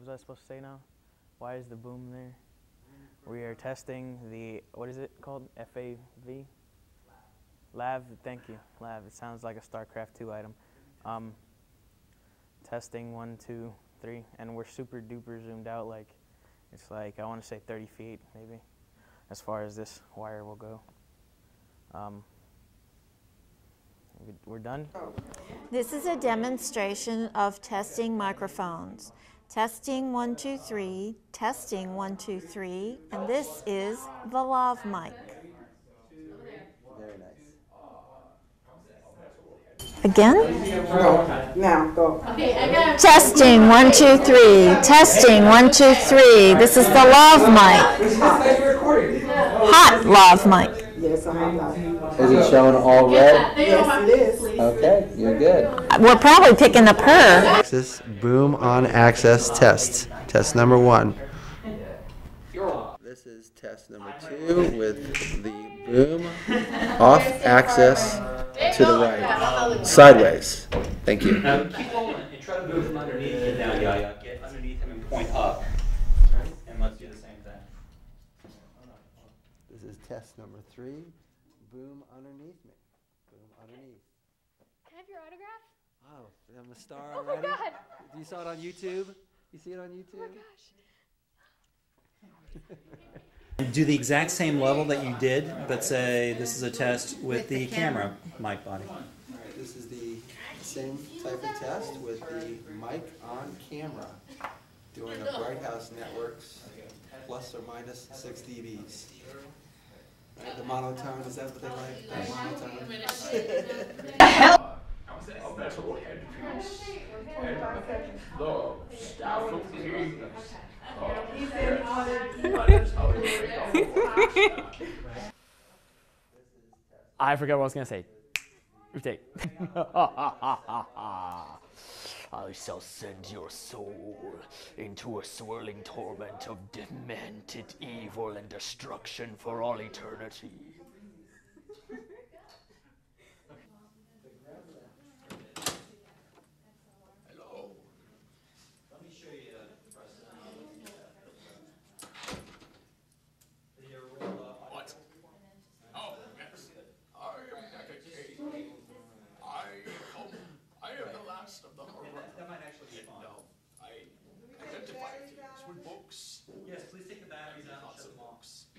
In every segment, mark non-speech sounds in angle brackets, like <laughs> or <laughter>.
was I supposed to say now? Why is the boom there? We are testing the, what is it called? FAV? Lav, thank you. Lav, it sounds like a StarCraft 2 item. Um, testing one, two, three, and we're super duper zoomed out. Like, it's like, I want to say 30 feet maybe, as far as this wire will go. Um, we- we're done? This is a demonstration of testing microphones. Testing one, two, three, testing one, two, three, and this is the lav mic. Very nice. Again? Now, go. Testing one, two, three, testing one, two, three. This is the lav mic. Hot lav mic. Yes, I am live. Is it showing all red? Yes, it is. Okay, you're good. We're probably picking up her. Access boom on axis test. Test number one. This is test number two with the boom off axis to the right. Sideways. Thank you. Now keep going and try to move from underneath him now, yeah, yeah. Get underneath him and point up. And let's do the same thing. This is test number three. Boom underneath me. Boom underneath. Can I have your autograph? Oh, I'm a star Oh my already? god! You saw it on YouTube? You see it on YouTube? Oh my gosh. Do the exact same level that you did, but say this is a test with the camera mic body. Alright, this is the same type of test with the mic on camera. Doing a Bright House Networks plus or minus six dBs. Right, the monotone, is that what they like? The monotone? I forgot what I was gonna say. Retake. <laughs> <laughs> I shall send your soul into a swirling torment of demented evil and destruction for all eternity. What? Oh, yes. I am Nakakei. I come. I am the last of the Horror. That might actually be fun. No, I identify things with books. Yes, please take the batteries out and Lots shut of them off. books.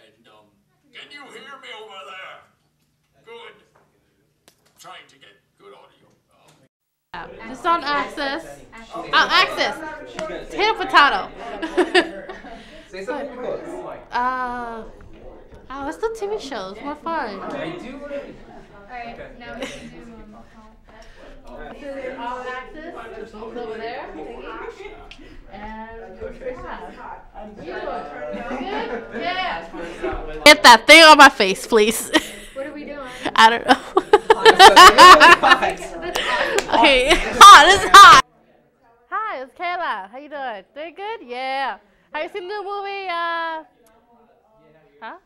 And, um, can you hear me over there? Good. Trying to get good audio. Um, Just on axis. On axis. Hit a potato. Say something <laughs> close. uh, oh, let's do TV shows. More fun. I do. Alright, now we can do This all access. Over there. And Yeah. Get that thing on my face, please. What are we doing? <laughs> I don't know. <laughs> okay, <laughs> hot. It's hot. Hi, it's Kayla. How you doing? Doing good? Yeah. Have you seen the movie? Uh, huh?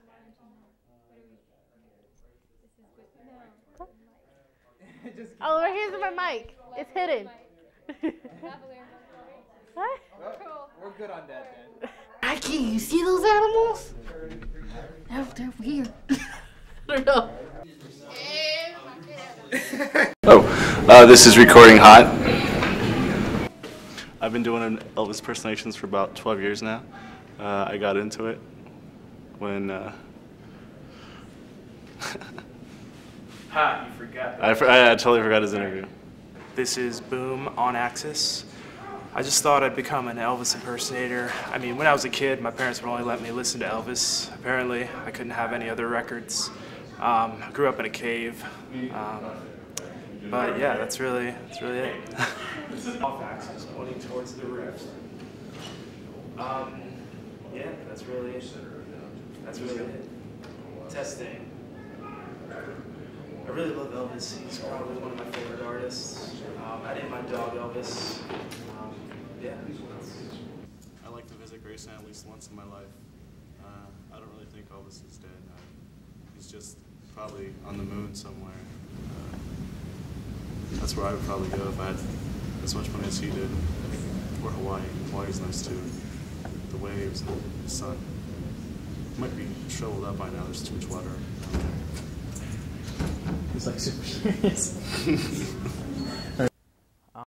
Oh, right here's my mic. It's hidden. <laughs> what? We're good on that then. Rocky, you see those animals? They're, they're weird. <laughs> I don't know. Oh, uh, this is recording hot. I've been doing an Elvis impersonations for about 12 years now. Uh, I got into it when uh, <laughs> Ha, you forgot. I, for- I totally forgot his interview. This is Boom on Axis. I just thought I'd become an Elvis impersonator. I mean, when I was a kid, my parents would only let me listen to Elvis. Apparently, I couldn't have any other records. Um, I grew up in a cave. Um, but yeah, that's really, that's really it. <laughs> off axis, pointing towards the rift. Um, yeah, that's really. That's really it. Testing. I really love Elvis. He's probably one of my favorite artists. Um, I named my dog Elvis. Um, yeah. I like to visit Graceland at least once in my life. Uh, I don't really think Elvis is dead. Uh, he's just probably on the moon somewhere. Uh, that's where I would probably go if I had as much money as he did. or Hawaii. Hawaii's nice too. The waves and the sun. Might be shriveled up by now. There's too much water. He's like super serious. <laughs>